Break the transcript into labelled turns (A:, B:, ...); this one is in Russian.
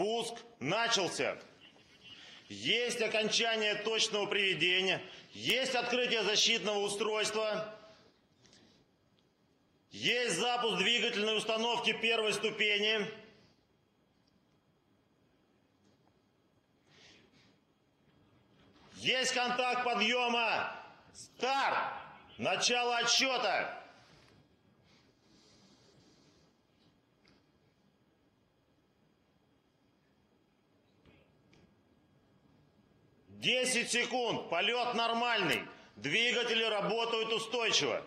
A: Пуск начался. Есть окончание точного приведения, есть открытие защитного устройства, есть запуск двигательной установки первой ступени. Есть контакт подъема. Старт. Начало отсчета. Десять секунд. Полет нормальный. Двигатели работают устойчиво.